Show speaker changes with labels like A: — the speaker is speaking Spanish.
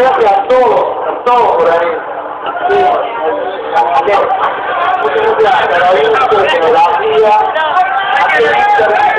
A: gracias a todos, a todos por ahí. Sí. Muchas gracias a Carolina, por la vida, a Felicia, a